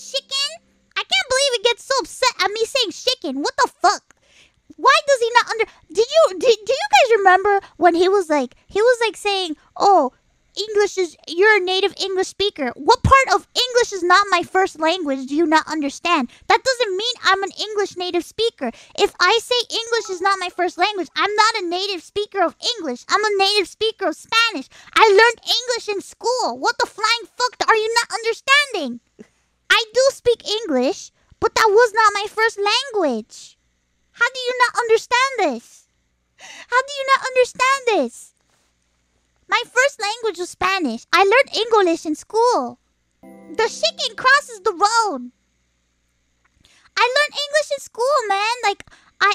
chicken? I can't believe he gets so upset at me saying chicken. What the fuck? Why does he not under? Did you did, do you guys remember when he was like he was like saying, "Oh, English is you're a native English speaker. What part of English is not my first language do you not understand? That doesn't mean I'm an English native speaker. If I say English is not my first language, I'm not a native speaker of English. I'm a native speaker of Spanish. I learned English in school. What the flying fuck are you not understanding? I do speak English, but that was not my first language. How do you not understand this? How do you not understand this? My first language was Spanish. I learned English in school. The chicken crosses the road. I learned English in school, man. Like I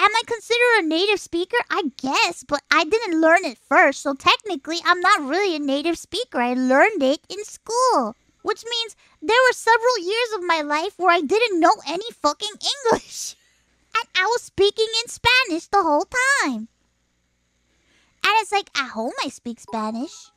Am I considered a native speaker? I guess, but I didn't learn it first. So technically, I'm not really a native speaker. I learned it in school. Which means there were several years of my life where I didn't know any fucking English. And I was speaking in Spanish the whole time. And it's like at home I speak Spanish.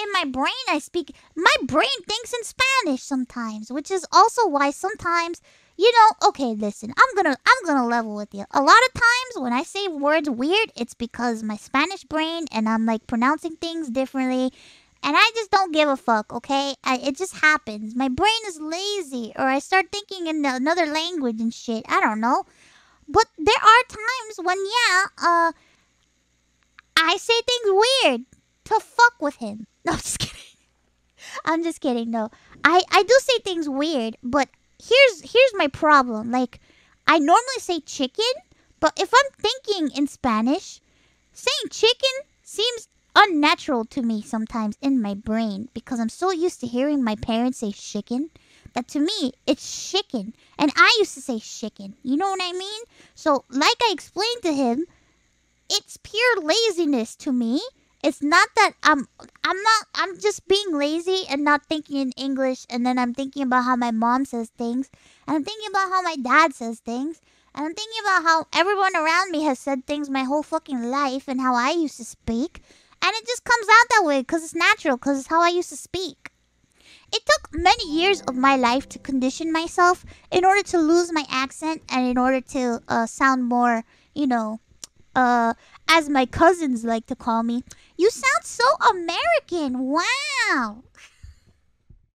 In my brain I speak my brain thinks in Spanish sometimes, which is also why sometimes you know, okay, listen, I'm gonna I'm gonna level with you. A lot of times when I say words weird, it's because my Spanish brain and I'm like pronouncing things differently and I just don't give a fuck, okay? I, it just happens. My brain is lazy, or I start thinking in another language and shit. I don't know. But there are times when, yeah, uh, I say things weird to fuck with him. No, I'm just kidding. I'm just kidding. No, I I do say things weird, but here's here's my problem. Like, I normally say chicken, but if I'm thinking in Spanish, saying chicken seems unnatural to me sometimes in my brain because I'm so used to hearing my parents say chicken that to me it's chicken. And I used to say chicken. You know what I mean? So, like I explained to him, it's pure laziness to me. It's not that I'm I'm not I'm just being lazy and not thinking in English and then I'm thinking about how my mom says things and I'm thinking about how my dad says things and I'm thinking about how everyone around me has said things my whole fucking life and how I used to speak and it just comes out that way cuz it's natural cuz it's how I used to speak. It took many years of my life to condition myself in order to lose my accent and in order to uh, sound more, you know, uh, as my cousins like to call me, you sound so American. Wow.